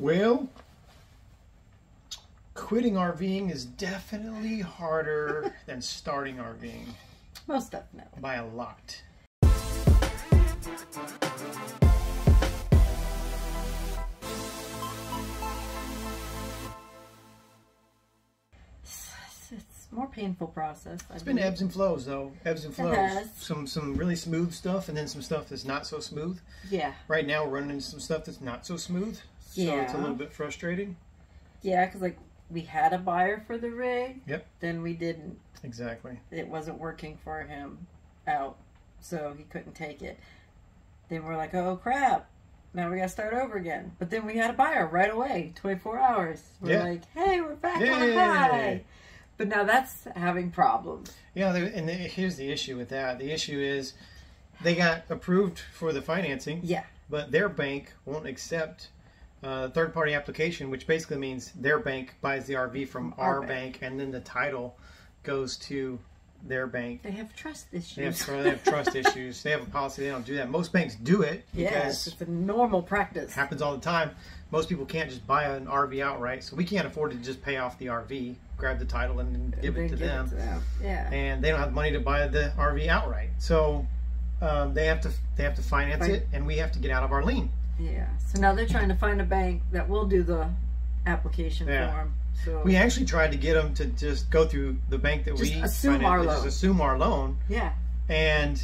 Well, quitting RVing is definitely harder than starting RVing Most definitely. by a lot. More painful process. It's been ebbs and flows though, ebbs and flows. has. Some some really smooth stuff and then some stuff that's not so smooth. Yeah. Right now we're running into some stuff that's not so smooth. So it's a little bit frustrating. Yeah, because like we had a buyer for the rig. Yep. Then we didn't. Exactly. It wasn't working for him out, so he couldn't take it. Then we're like, oh crap. Now we gotta start over again. But then we had a buyer right away, 24 hours. We're Yeah. like, hey, we're back on Yay. a high. But now that's having problems. Yeah, and the- here's the issue with that. The issue is they got approved for the financing, Yeah. but their bank won't accept uh, third-party application, which basically means their bank buys the RV from Our our, bank. bank. and then the title goes to their bank. They have trust They have, issues. they have trust issues. They have a policy. They don't do that. Most banks do it yes, because it's a normal practice. happens all the time. Most people can't just buy an RV outright, so we can't afford to just pay off the RV, grab the title, and then give it to give them. them. Yeah. and they don't have money to buy the RV outright. So um, they have to they have to finance Right. it, and we have to get out of our lien. Yeah. So now they're trying to find a bank that will do the application Yeah. form. So We actually tried to get them to just go through the bank that Just we assume finance- our just loan. assume our loan, yeah, and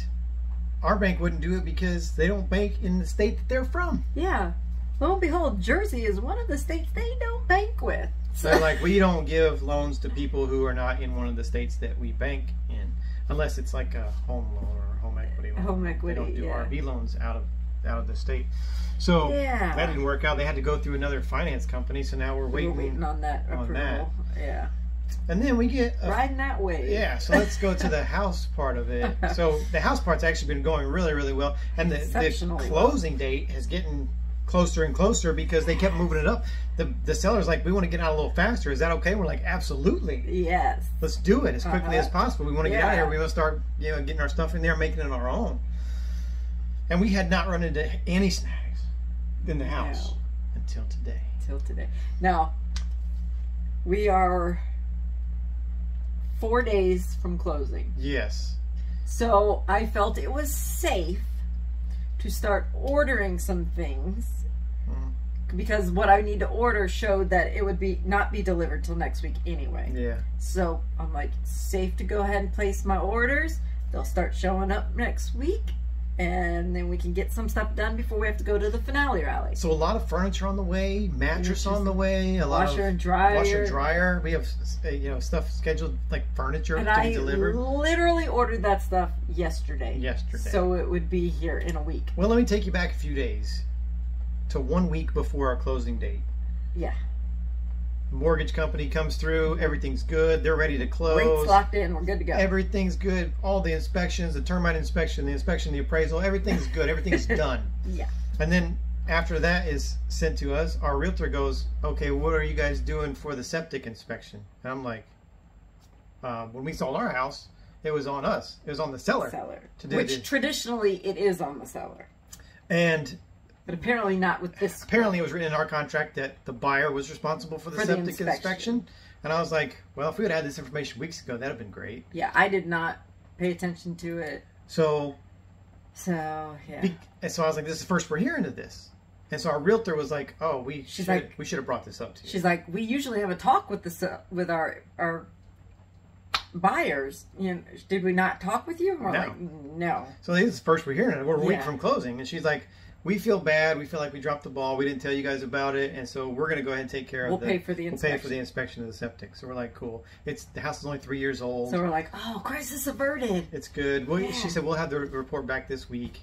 our bank wouldn't do it because they don't bank in the state that they're from. yeah. Lo and behold, Jersey is one of the states they don't bank with. So they're like, we don't give loans to people who are not in one of the states that we bank in, unless it's like a home loan or a home equity loan. Home They equity, don't do yeah. RV loans out of out of the state. So Yeah. that didn't work out. They had to go through another finance company. So now we're We're waiting. waiting on that on approval. Yeah. And then we get a, Riding that way. yeah. So let's go to the house part of it. So the house part's actually been going really, really well, and the, the Exceptionally well. closing date is getting closer and closer because they kept moving it up. The the seller's like, we want to get out a little faster. Is that okay? We're like, absolutely. Yes. Let's do it as quickly Uh-huh. as possible. We want to get out of here. We want to start, you know, getting our stuff in there, making it our own. And we had not run into any snags in the house No. until today. Till today. Now, we are four days from closing. Yes. So I felt it was safe to start ordering some things Mhm. because what I need to order showed that it would be not be delivered till next week anyway. Yeah. So I'm like, safe to go ahead and place my orders. They'll start showing up next week, and then we can get some stuff done before we have to go to the finale rally. So a lot of furniture on the way, mattress on the way, a lot Washer of and dryer. washer and dryer. We have you know stuff scheduled like furniture And to I be delivered. literally ordered that stuff yesterday. Yesterday. So it would be here in a week. Well, let me take you back a few days to one week before our closing date. Yeah. Mortgage company comes through, everything's good, they're ready to close. Rates locked in. We're good to go. Everything's good. All the inspections, the termite inspection, the inspection, the appraisal, everything's good. Everything's done. yeah. And then after that is sent to us, our realtor goes, "Okay, what are you guys doing for the septic inspection?" And I'm like, uh, "When we sold our house, it was on us. It was on the seller." Seller. To do Which the- traditionally it is on the seller. And But apparently not with this. apparently, it was written in our contract that the buyer was responsible for the For the septic inspection. inspection. And I was like, "Well, if we had had this information weeks ago, that'd have been great." Yeah, I did not pay attention to it. So So, yeah. Be- and so I was like, "This is the first we're hearing of this." And so our realtor was like, "Oh, we She's should like- we should have brought this up to you." She's like, we usually have a talk with the se- with our our buyers. You know, did we not talk with you? And we're No. like, no. So this is the first we're hearing it. We're a week Yeah. from closing, and she's like, "We feel bad. We feel like we dropped the ball. We didn't tell you guys about it, and so we're going to go ahead and take care We'll of the. pay for the We'll pay for inspection. the inspection of the septic." So we're like, "Cool. It's the house is only three years old. So we're like, oh, crisis averted. it's good." Well, Yeah. she said we'll have the report back this week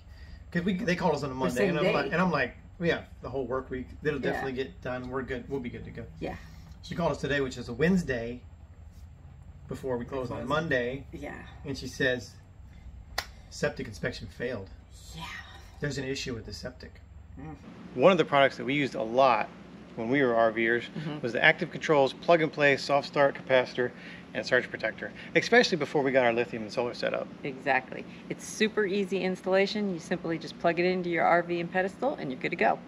because we they called us on a Monday, and I'm like, and I'm like, well, yeah, the whole work week. It'll Yeah. definitely get done. We're good. We'll be good to go. Yeah. She called us today, which is a Wednesday, before we close on Monday, Yeah. and she says, "Septic inspection failed." Yeah. There's an issue with the septic. Mm. One of the products that we used a lot when we were RVers Mhm. was the Active Controls plug and play soft start capacitor and surge protector, especially before we got our lithium and solar set up. Exactly. It's super easy installation. You simply just plug it into your RV and pedestal and you're good to go.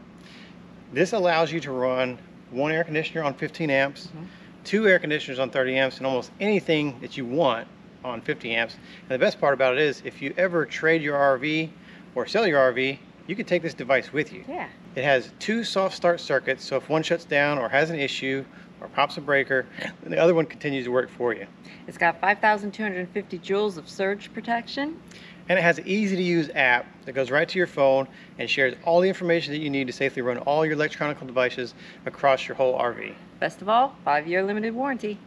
This allows you to run one air conditioner on 15 amps, Mhm. two air conditioners on 30 amps, and almost anything that you want on 50 amps. And the best part about it is if you ever trade your RV or sell your RV, you can take this device with you. Yeah. It has two soft start circuits, so if one shuts down or has an issue or pops a breaker, then the other one continues to work for you. It's got 5,250 joules of surge protection. And it has an easy to use app that goes right to your phone and shares all the information that you need to safely run all your electronic devices across your whole RV. Best of all, five year limited warranty.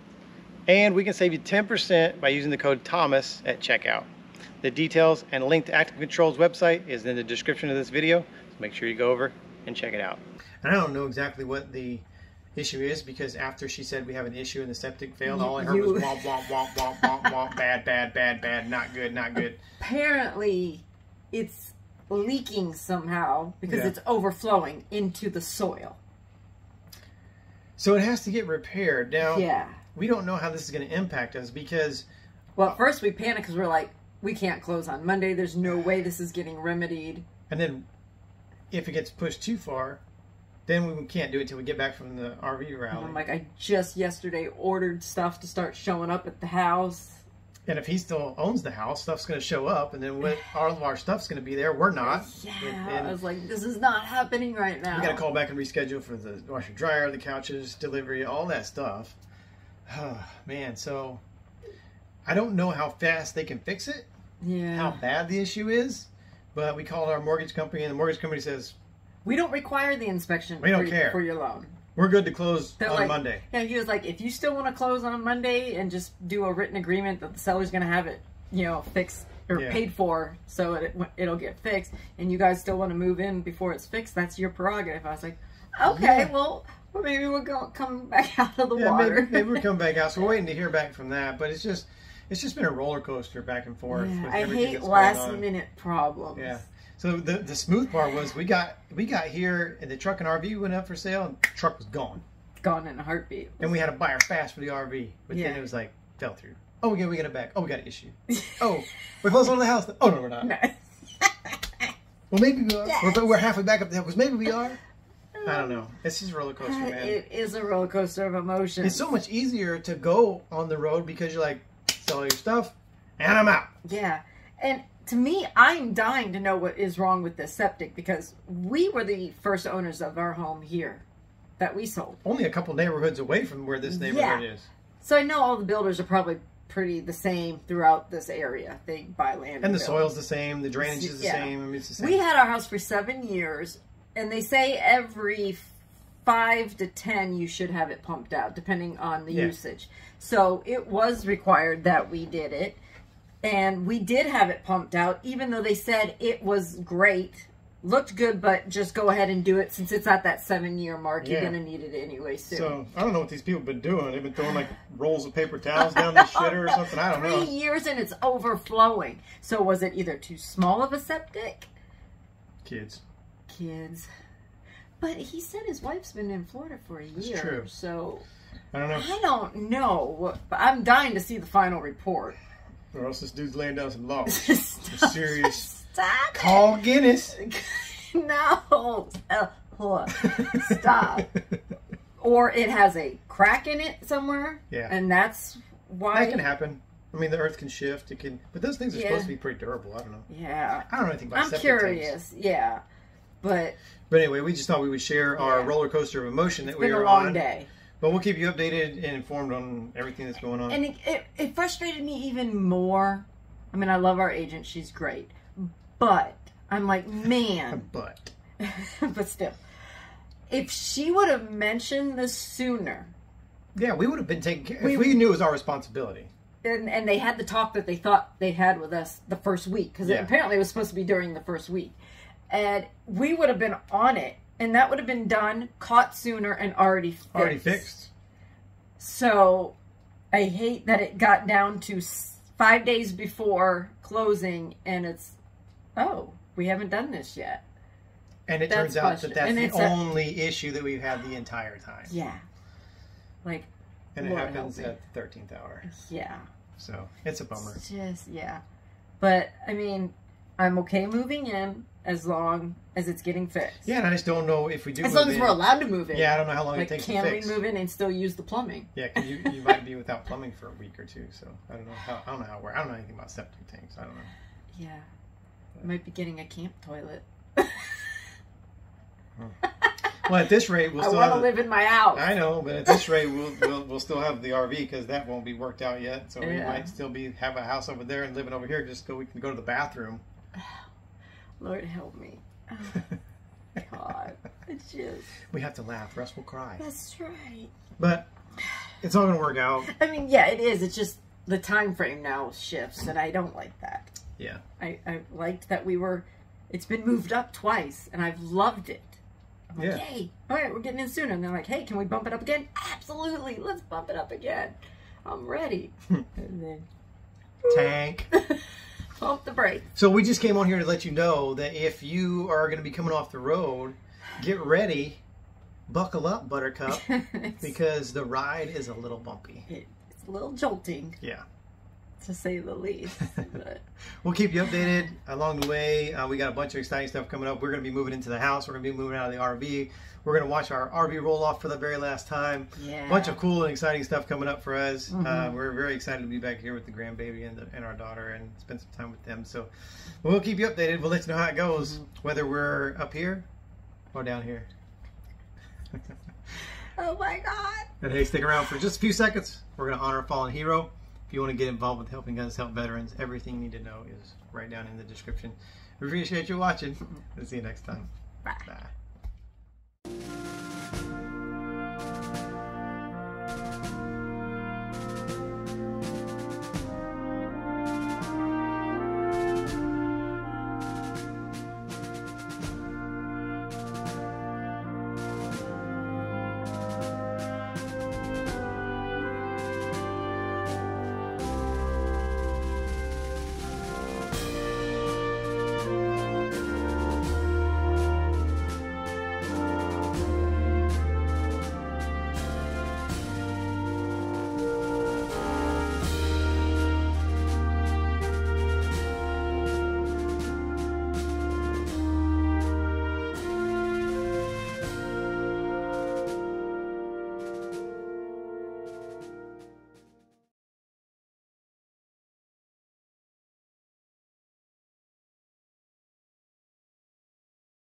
And we can save you 10% by using the code THOMAS at checkout. The details and link to Active Control's website is in the description of this video, so make sure you go over and check it out. And I don't know exactly what the issue is because after she said we have an issue and the septic failed, all I heard was womp, womp, womp, womp, womp, womp, bad, bad, bad, bad, not good, not good. Apparently, it's leaking somehow because Yeah. it's overflowing into the soil. So it has to get repaired. Now, Yeah. we don't know how this is going to impact us because Well, at first we panicked because we're like, we can't close on Monday. There's no way this is getting remedied. And then if it gets pushed too far, then we can't do it till we get back from the RV And rally. I'm like, I just yesterday ordered stuff to start showing up at the house. and if he still owns the house, stuff's going to show up, and then what, all of our stuff's going to be there. We're not. Yeah, And- I was like, this is not happening right now. we got to call back and reschedule for the washer dryer, the couches, delivery, all that stuff. Man, so I don't know how fast they can fix it, Yeah. how bad the issue is, but we called our mortgage company, and the mortgage company says We don't require the inspection We don't for, care. for your loan. we're good to close They're on like, Monday. Yeah, he was like, if you still want to close on Monday and just do a written agreement that the seller's going to have it, you know, fixed or Yeah. paid for, so it it'll get fixed, and you guys still want to move in before it's fixed, that's your prerogative. I was like, okay, Yeah. well, well, maybe we're going come back out of the Yeah, water. maybe, maybe we're coming back out. So we're waiting to hear back from that. But it's just, it's just been a roller coaster back and forth. Yeah, with I hate last minute problems. Yeah. So the the smooth part was we got we got here and the truck and RV went up for sale and the truck was gone Gone in a heartbeat. and we had to buy her fast for the RV. But then it was like fell through. Oh, yeah, we got it back. Oh, we got an issue. Oh, we're close on the house. Oh no, we're not. No. Well, maybe we are. Yes. We're, we're halfway back up the hill. Because maybe we are. I don't know. It's just a roller coaster, man. It is a roller coaster of emotions. It's so much easier to go on the road because you're like, sell your stuff, and I'm out. Yeah. And to me, I'm dying to know what is wrong with this septic because we were the first owners of our home here that we sold. Only a couple neighborhoods away from where this neighborhood is. So I know all the builders are probably pretty the same throughout this area. They buy land. And the build. soil's the same, the drainage is the Yeah. same. I mean, it's the same. We had our house for seven years, and they say every five to ten you should have it pumped out, depending on the Yeah. usage. So it was required that we did it, and we did have it pumped out, even though they said it was great, looked good, but just go ahead and do it since it's at that seven year mark. You're gonna need it anyway soon. So I don't know what these people have been doing. They've been throwing like rolls of paper towels down the shitter or something. I don't Three know. years and it's overflowing. So was it either too small of a septic? Kids. kids. But he said his wife's been in Florida for a year. true. So I don't know. I don't know. But I'm dying to see the final report. Or else this dude's laying down some law. Stop. serious. Stop. Call Guinness. no. Uh. Stop. Or it has a crack in it somewhere. Yeah. And that's why. That can happen. I mean, the earth can shift. It can, but those things are Yeah. supposed to be pretty durable. I don't know. Yeah. I don't know anything about I'm curious. Yeah. But But anyway, we just thought we would share our Yeah. roller coaster of emotion that it's we been a long on. day. But we'll keep you updated and informed on everything that's going on. And it, it, it frustrated me even more. I mean, I love our agent. She's great. But I'm like, man. but but still. If she would have mentioned this sooner, yeah, we would have been taken care. We- if we knew it was our responsibility. and, and they had the talk that they thought they had with us the first week, because Yeah. apparently it was supposed to be during the first week. And we would have been on it, and that would have been done, caught sooner, and already fixed. Already fixed. So I hate that it got down to five days before closing, and it's, oh, we haven't done this yet. And it That's turns out frustrating. that that's And the it's a- only issue that we've had the entire time. Yeah. Like, And it Lord happens at the 13th hour. yeah. So it's a bummer. It's just, yeah. But, I mean, I'm okay moving in, as long as it's getting fixed. Yeah, and I just don't know if we do. As long as in- we're allowed to move in. Yeah, I don't know how long Like, it takes can we move in and still use the plumbing? Yeah, because you, you might be without plumbing for a week or two. So I don't know how I don't know how works. I don't know anything about septic tanks. I don't know. Yeah. I might be getting a camp toilet. Well, at this rate, we'll I still want to live in my house. I know, but at this rate, we'll we'll, we'll still have the RV because that won't be worked out yet. So we Yeah. might still be have a house over there and living over here. Just go, we can go to the bathroom. Lord help me. Oh, God. It's just. we have to laugh. Russ will cry. That's right. But it's all gonna work out. I mean, yeah, it is. It's just the time frame now shifts, and I don't like that. Yeah. I, I liked that we were. It's been moved up twice, and I've loved it. I'm like, Yeah. hey, all right, we're getting in sooner. And they're like, hey, can we bump it up again? Absolutely, let's bump it up again. I'm ready. Hmm. and then Tank. pump the brakes. So we just came on here to let you know that if you are going to be coming off the road, get ready, buckle up, Buttercup, because the ride is a little bumpy. it's a little jolting, Yeah. To say the least. We'll keep you updated along the way. Uh, we got a bunch of exciting stuff coming up. We're going to be moving into the house. We're going to be moving out of the RV. We're going to watch our RV roll off for the very last time. yeah, A bunch of cool and exciting stuff coming up for us. Uh, Mhm. we're very excited to be back here with the grandbaby and, the, and our daughter and spend some time with them. So we'll keep you updated. We'll let you know how it goes, whether we're up here or down here. Oh my God. And hey, stick around for just a few seconds. We're going to honor a fallen hero. If you want to get involved with helping us help veterans, everything you need to know is right down in the description. We appreciate you watching. We'll see you next time. Bye. Bye.